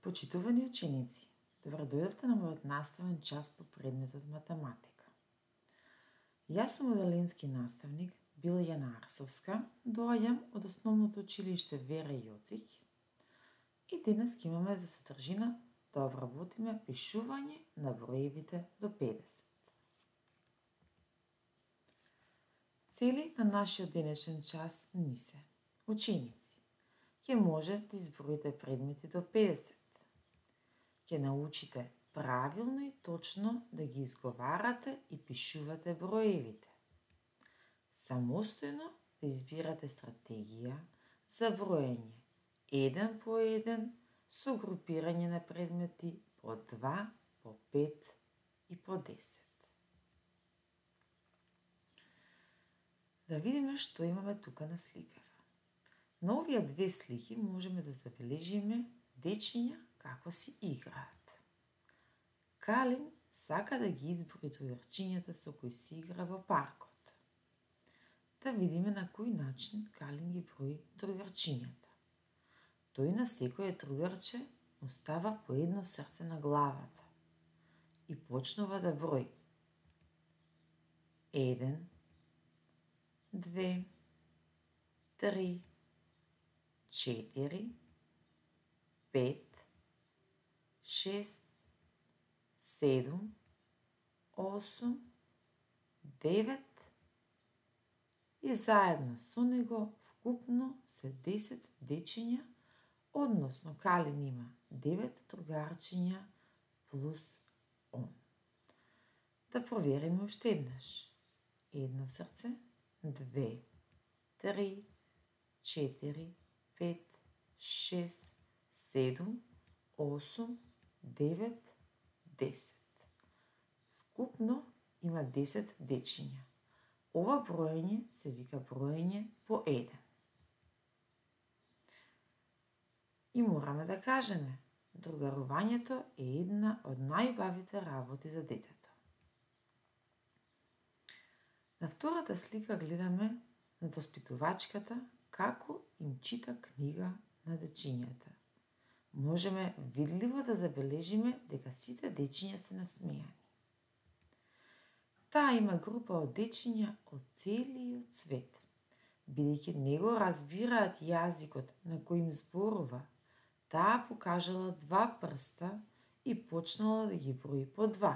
Почитувани ученици, добро дојдовте на мојот наставен час по предметот математика. Јас сум оделински наставник Билјана Арсовска, доаѓам од основното училиште Вера Јоцик и денес ќе имаме за содржина да обработиме пишување на броевите до 50. Цели на нашиот денешен час ни се ученици. Ќе може да изброите предмети до 50 ќе научите правилно и точно да ги изговарате и пишувате броевите. Самостојно да избирате стратегија за броење еден по еден со групирање на предмети по 2, по 5 и по 10. Да видиме што имаме тука на сликава. На овие две слики можеме да забележиме дечиња како си играат. Калин сака да ги избори тројарчињата со кои си игра во паркот. Да видиме на кој начин Калин ги брои тројарчињата. Тој на секој тројарче му става по едно срце на главата и почнува да брои. Еден, две, три, четири, пет, шест, седум, осум, девет и заедно со него вкупно се 10 дечиња, односно Калин има 9 другарчиња плюс он. Да провериме уште еднаш. Едно срце, две, три, четири, пет, шест, седум, осум, 9, 10. Вкупно има 10 дечиња. Ова броење се вика броење по 1. И мораме да кажеме, другарувањето е една од најубавите работи за детето. На втората слика гледаме на воспитувачката како им чита книга на дечињата можеме видливо да забележиме дека сите дечиња се насмејани. Таа има група од дечиња од целиот свет. Бидејќи не го разбираат јазикот на кој им зборува, таа покажала два прста и почнала да ги брои по два.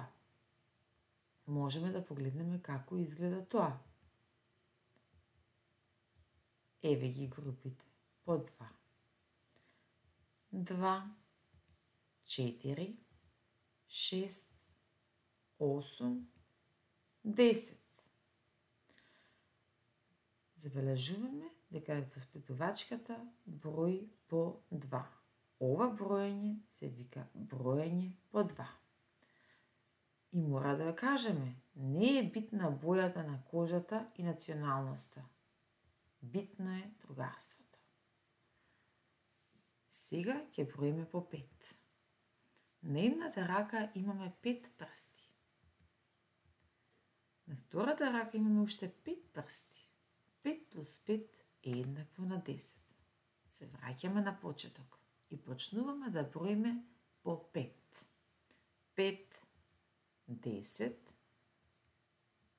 Можеме да погледнеме како изгледа тоа. Еве ги групите по два два, четири, шест, осум, десет. Забележуваме дека воспитувачката брои по два. Ова броење се вика броење по два. И мора да кажеме, не е битна бојата на кожата и националноста. Битно е другарството. Сега ќе броиме по пет. На едната рака имаме пет прсти. На втората рака имаме уште пет прсти. Пет плюс пет е еднакво на 10. Се враќаме на почеток и почнуваме да броиме по пет. Пет, десет,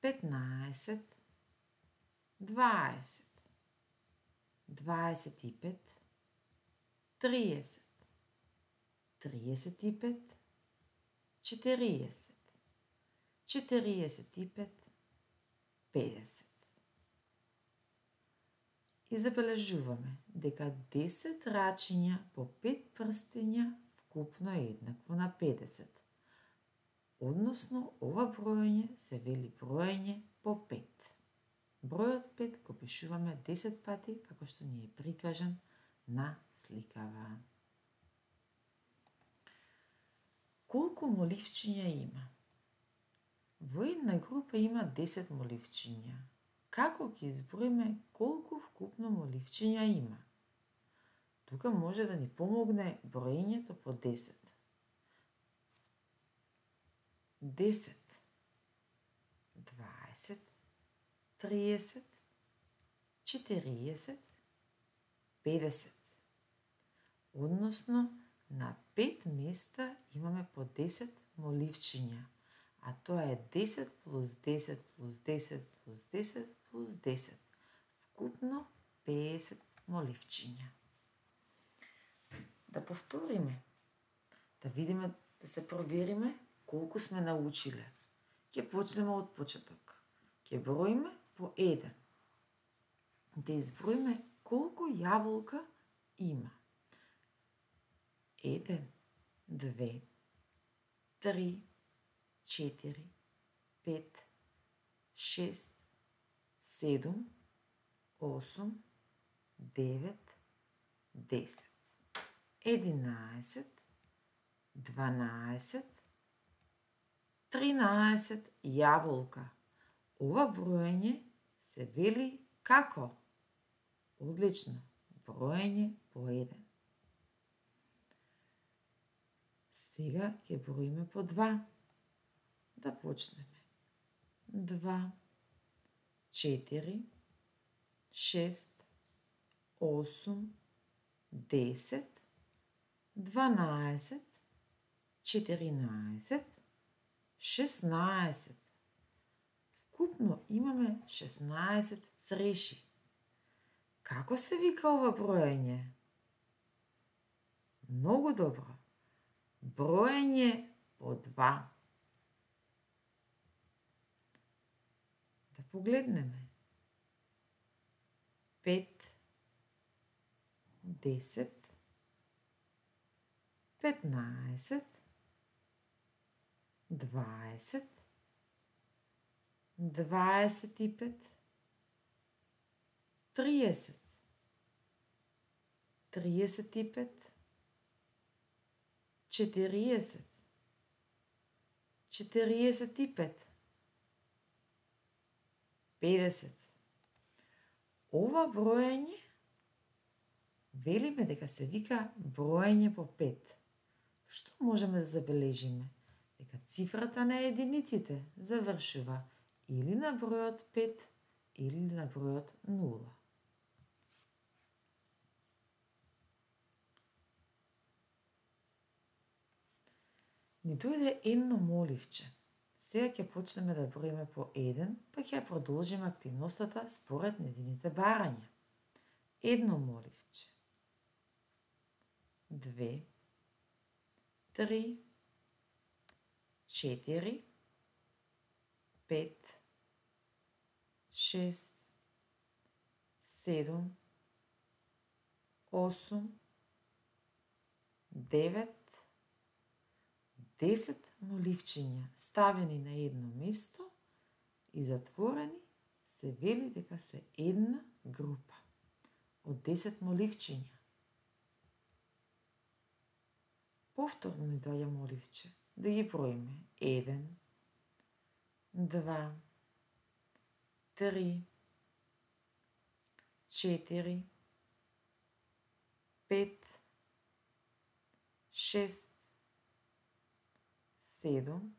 петнаесет, дваесет, дваесет и пет, 30, 35, 40, 45, 50. И забележуваме дека 10 рачиња по 5 прстења вкупно е еднакво на 50. Односно, ова броење се вели броење по 5. Бројот 5 го пишуваме 10 пати, како што ни е прикажан на сликава. Колку моливчиња има? Во една група има 10 моливчиња. Како ќе изброиме колку вкупно моливчиња има? Тука може да ни помогне броењето по 10. 10, 20, 30, 40, 50. Односно, на пет места имаме по 10 моливчиња, а тоа е 10 плюс 10 плюс 10 плюс 10 плюс 10. Вкупно 50 моливчиња. Да повториме, да видиме, да се провериме колку сме научиле. Ќе почнеме од почеток. Ќе броиме по еден. Да изброиме колку јаболка има. Еден, две, три, четири, пет, шест, седум, осум, девет, десет, единаесет, дванаесет, тринаесет јаболка. Ова броење се вели како? Одлично. Броење по еден. Сега ќе броиме по два. Да почнеме. Два, четири, шест, осум, десет, дванаесет, четиринаесет, 16. Вкупно имаме 16 цреши. Како се вика ова броење? Многу добро. Броење по два. Да погледнеме. 5, 10, 15, дваесет, дваесет и пет, триесет, триесет и пет, четириесет, четириесет и пет, педесет. Ова броење велиме дека се вика броење по пет. Што можеме да забележиме? дека цифрата на единиците завршува или на бројот 5 или на бројот 0. Ни дојде едно моливче. Сега ќе почнеме да броиме по еден, па ќе продолжиме активностата според незините барања. Едно моливче. Две. Три четири, пет, шест, седум, осум, девет, десет моливчиња ставени на едно место и затворени се вели дека се една група од 10 моливчиња. Повторно ни доаѓа моливче да ги броиме. Еден, два, три, четири, пет, шест, седум,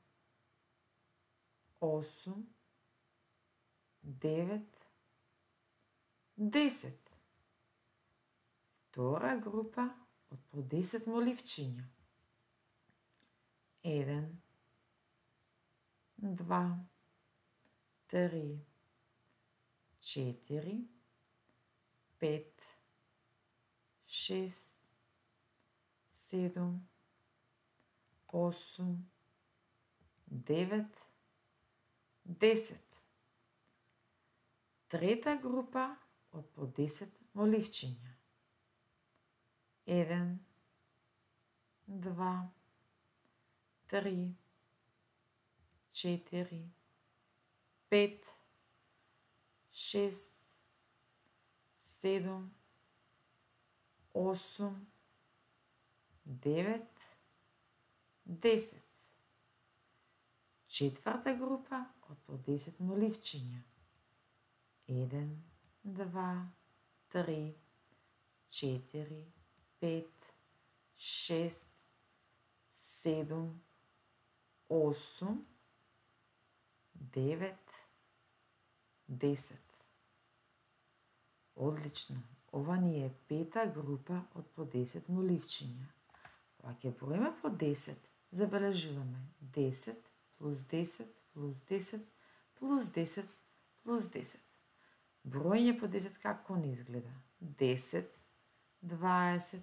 осум, девет, десет. Втора група од по 10 моливчиња еден, два, три, четири, пет, шест, седум, осум, девет, десет. Трета група од по 10 моливчиња. Еден, два, три, четири, пет, шест, седум, осум, девет, десет. Четврта група од по 10 моливчиња. Еден, два, три, четири, пет, шест, седум, осум, девет, десет. Одлично. Ова ни е пета група од по 10 моливчиња. Кога ќе броиме по 10. Забележуваме 10 плюс 10 плюс 10 плюс 10 плюс 10. Броење по 10 како не изгледа? 10, 20,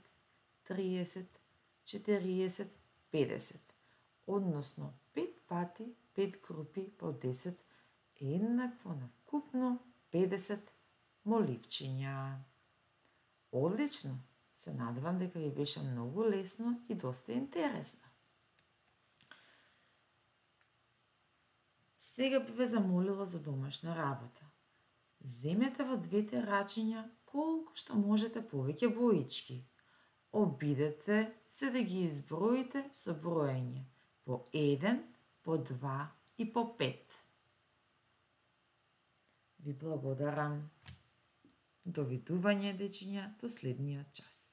30, 40, 50. Односно 5 пати 5 групи по 10 е еднакво на вкупно 50 моливчиња. Одлично! Се надевам дека ви беше многу лесно и доста интересно. Сега би ве замолила за домашна работа. Земете во двете рачиња колку што можете повеќе боички. Обидете се да ги изброите со броење по 1, по 2 и по 5. Ви благодарам. Довидување, дечиња, до следниот час.